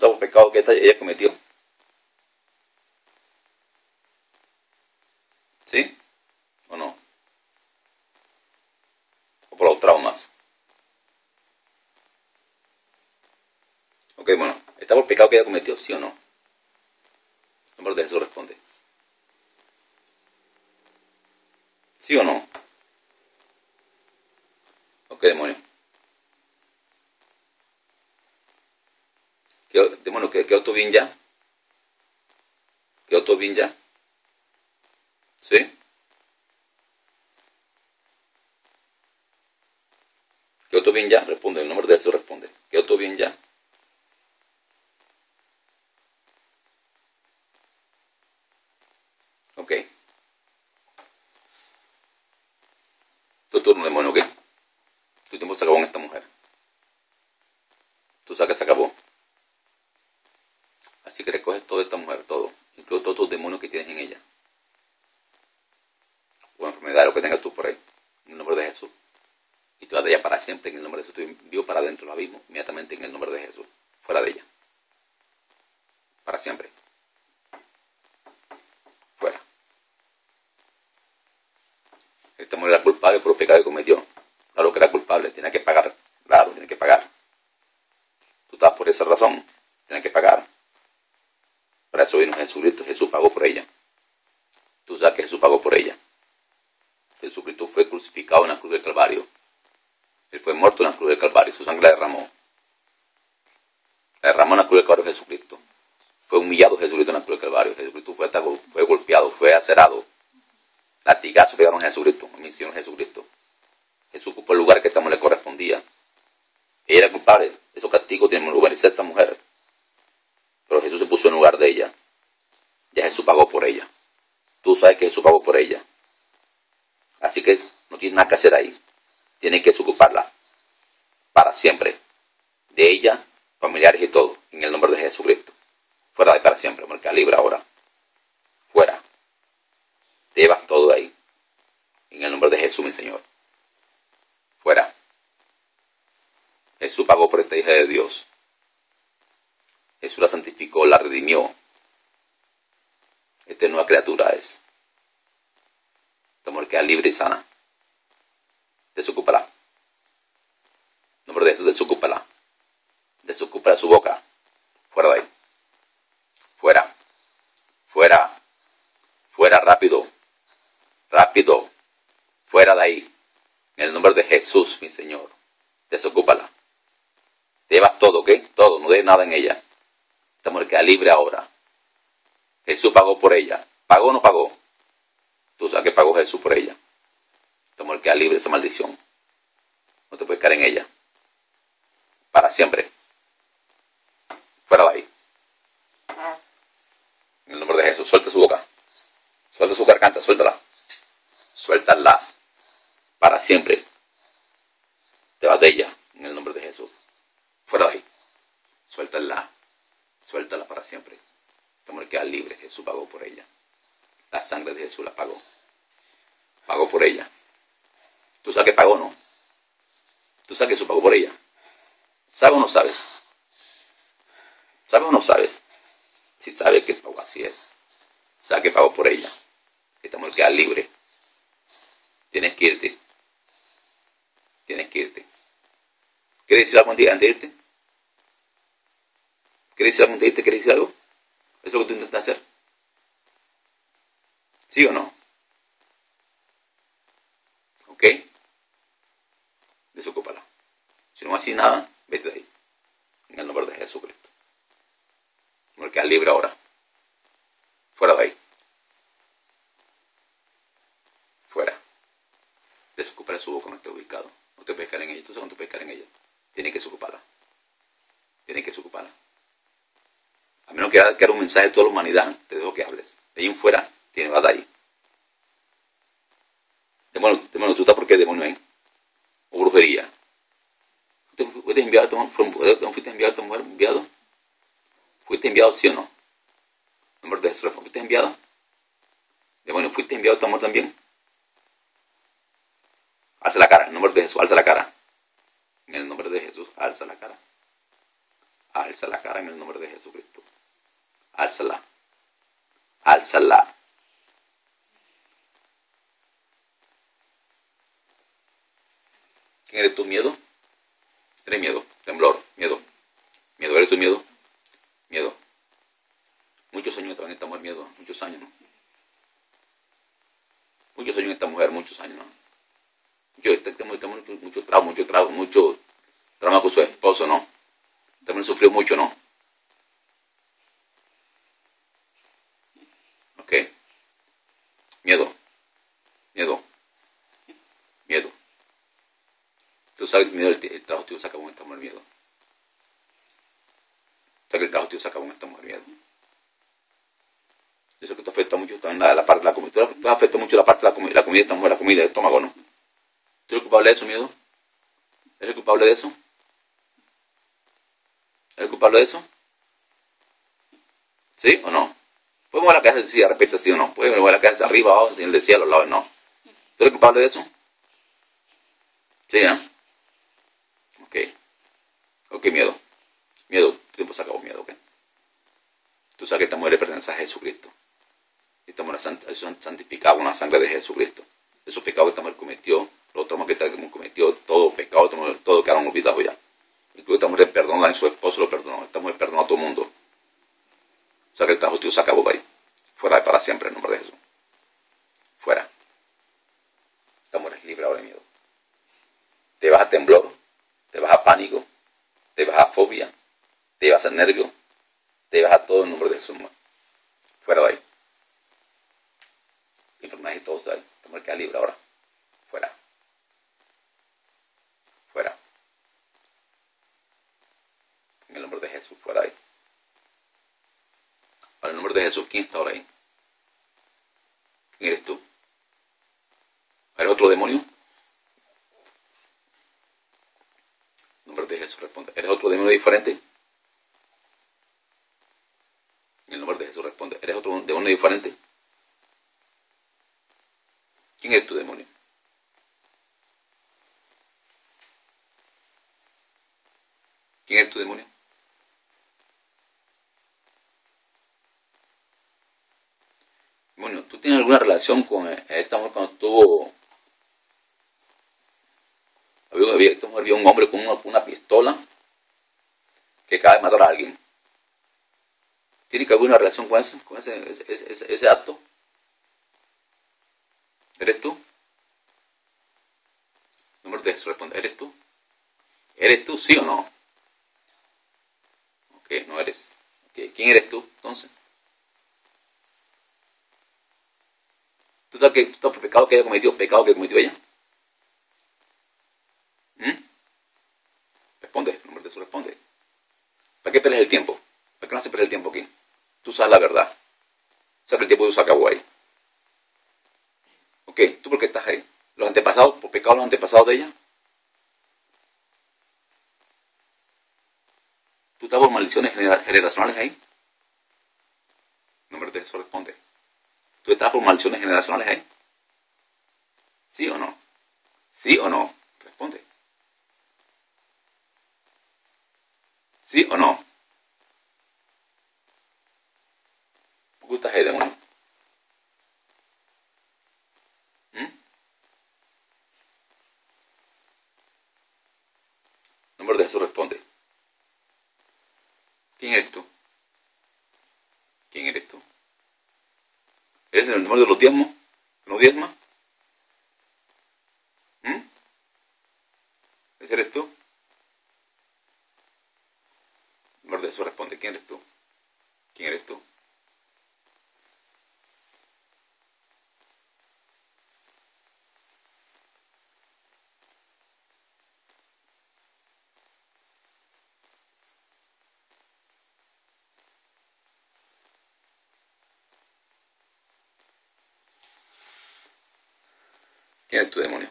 por pecado que ella cometió. ¿Sí? ¿O no? ¿O por los traumas? Ok, bueno. ¿Está por pecado que ella cometió? ¿Sí o no? El nombre de Jesús responde. ¿Sí o no? Ok, demonio. ¿Qué, demonio, ¿qué, qué bien ya? ¿Qué bien ya? ¿Sí? ¿Qué bien ya? Responde, el nombre de Jesús responde. ¿Qué bien ya? Ok. Tu turno, demonio, ¿qué? Tu tiempo se acabó en esta mujer. Tú sabes que se acabó. Así que recoges toda esta mujer, todo. Incluso todos tus demonios que tienes en ella. O enfermedad, lo que tengas tú por ahí. En el nombre de Jesús. Y tú vas de ella para siempre en el nombre de. Te para adentro del abismo inmediatamente en el nombre de Jesús. Fuera de ella. Para siempre. Fuera. Esta mujer era culpable por los pecados que cometió. Claro que era culpable, tiene que pagar. Claro, tiene que pagar. Tú estás por esa razón, tiene que pagar. Para eso vino Jesucristo, Jesús pagó por ella. Tú sabes que Jesús pagó por ella. Jesucristo fue crucificado en la cruz del Calvario. Él fue muerto en la cruz del Calvario, su sangre la derramó. La derramó en la cruz del Calvario Jesucristo. Fue humillado Jesucristo en la cruz del Calvario. Jesucristo fue, fue golpeado, fue acerado. Latigazos pegaron a Jesucristo, hicieron Jesucristo. Jesús ocupó el lugar que esta mujer le correspondía. Ella era culpable. Esos castigos tienen lugar en esta mujer. Pero Jesús se puso en lugar de ella. Ya Jesús pagó por ella. Tú sabes que Jesús pagó por ella. Así que no tienes nada que hacer ahí. Tienes que desocuparla. Para siempre. De ella, familiares y todo. En el nombre de Jesucristo. Fuera de para siempre. Porque libre ahora. Fuera. Te llevas todo ahí. En el nombre de Jesús, mi Señor. Fuera. Jesús pagó por esta hija de Dios. Jesús la santificó, la redimió. Esta nueva criatura es. Esta mujer queda libre y sana. Desocúpala. Jesús, desocúpala. Desocúpala su boca. Fuera de ahí. Fuera. Fuera. Fuera rápido. Rápido. Fuera de ahí. En el nombre de Jesús, mi Señor. Desocúpala. Te llevas todo, ¿ok? Todo, no dejes nada en ella. Esta mujer queda libre ahora. Jesús pagó por ella. ¿Pagó o no pagó? Tú sabes que pagó Jesús por ella. Esta mujer queda libre esa maldición. No te puedes caer en ella. Para siempre. Fuera de ahí. En el nombre de Jesús, suelta su boca. Suelta su garganta, suéltala. Suéltala. Para siempre. Te vas de ella. En el nombre de Jesús. Fuera de ahí. Suéltala. Suéltala para siempre. Esta mujer queda libre. Jesús pagó por ella. La sangre de Jesús la pagó. Pagó por ella. ¿Tú sabes que pagó no? ¿Tú sabes que Jesús pagó por ella? ¿Sabes o no sabes? ¿Sabes o no sabes? Si sabes que pagó, así es. Sabes que pagó por ella. Esta mujer queda libre. Tienes que irte. Tienes que irte. ¿Quieres decir algo antes de irte? ¿Quieres decir algo antes de irte? ¿Quieres decir algo? ¿Eso es lo que tú intentas hacer? ¿Sí o no? ¿Ok? Desocúpala. Si no haces nada, vete de ahí. En el nombre de Jesucristo. Me queda libre ahora. Fuera de ahí. Fuera. Desocupa su boca, no esté ubicado. No te pescar en ella. Tú sabes te pescar en ella. Tiene que desocuparla. Tiene que desocuparla. A menos que quiera un mensaje de toda la humanidad, te dejo que hables. De ahí en fuera, tiene batalla. Demonio, demonio, ¿tú estás por qué demonio ahí? O brujería. ¿Fuiste enviado, fuiste enviado a mujer? ¿Enviado? ¿Fuiste enviado sí o no? De Jesús, ¿fuiste enviado? Demonio, ¿fuiste enviado a tu amor también? Alza la cara, en nombre de Jesús, alza la cara. En el nombre de Jesús, alza la cara. Alza la cara en el nombre de Jesucristo. Álzala. Álzala. ¿Quién eres tu miedo? Miedo, temblor, miedo. Miedo, ¿eres tu miedo? Miedo. Muchos años también estamos miedo, muchos años. Muchos años esta mujer, muchos años, ¿no? Yo tengo mucho trauma, mucho trauma, mucho trauma con su esposo, ¿no? También sufrió mucho, ¿no? Ok. Miedo. Miedo. Miedo. El, trabajo tuyo se acabó en esta mujer miedo. Sabes que el trabajo tuyo se acabó en esta mujer miedo. Eso que te afecta mucho también la, la parte de la comida. Te afecta mucho la parte de la, comida, la comida, esta la comida, el estómago, ¿no? ¿Tú eres culpable de eso, miedo? ¿Eres culpable de eso? ¿Eres culpable de eso? ¿Sí o no? Podemos ver la casa sí, repite sí o no. Podemos ver la casa arriba, abajo, en el de cielo, a los lados, no. ¿Tú eres culpable de eso? Sí, ¿eh? Ok. Miedo. Miedo. Tiempo se acabó miedo, ¿ok? Tú sabes que esta mujer pertenece a Jesucristo. Esta mujer es santificada con la sangre de Jesucristo. Esos pecados que esta mujer cometió, los otros que esta mujer cometió, todo pecado, todo quedaron olvidados ya. Incluso esta mujer perdona a su esposo, lo perdonó. Esta mujer perdonó a todo el mundo. O sea que el trabajo tuyo se acabó ahí. Fuera de para siempre en nombre de Jesús. Fuera. Esta mujer es libre ahora de miedo. Te vas a temblor, te vas a pánico, te vas a fobia, te vas a nervio, te vas a todo el nombre de Jesús. Fuera de ahí. Y todo ahí. Esta mujer queda libre ahora. Fuera. Fuera. En el nombre de Jesús, fuera de ahí. Para el nombre de Jesús, ¿quién está ahora ahí? ¿Quién eres tú? ¿Eres otro demonio? En nombre de Jesús responde. ¿Eres otro demonio diferente? En el nombre de Jesús responde. ¿Eres ¿Quién es tu demonio? ¿Quién es tu demonio? Bueno, ¿tú tienes alguna relación con esta mujer cuando tuvo... Había, esta mujer vio un hombre con una, pistola que acaba de matar a alguien. ¿Tiene que haber una relación con, eso, con ese, ese, acto? ¿Eres tú? Número de Jesús responde, ¿eres tú? ¿Eres tú, sí o no? Ok, no eres. Okay. ¿Quién eres tú, entonces? ¿Tú que tú estás por pecado que ella cometió, pecado que cometió ella? ¿Mm? Responde, número de Jesús responde. ¿Para qué peleas el tiempo? ¿Para qué no se perder el tiempo aquí? Tú sabes la verdad. Que el tiempo se acabó ahí. Ok, ¿tú por qué estás ahí? ¿Los antepasados, por pecado los antepasados de ella? ¿Tú estás por maldiciones generacionales ahí? Número de eso responde. ¿Tú estás por maldiciones generacionales ahí? ¿Sí o no? ¿Sí o no? Responde. ¿Sí o no? ¿Por qué estás ahí, demonio? ¿Mm? Número de eso responde. ¿Quién eres tú? ¿Quién eres tú? ¿Eres el número de los diezmos? ¿No diezmas? ¿Mm? ¿Ese eres tú? El número de eso responde. ¿Quién eres tú? ¿Quién eres tú? ¿Quién es tu demonio?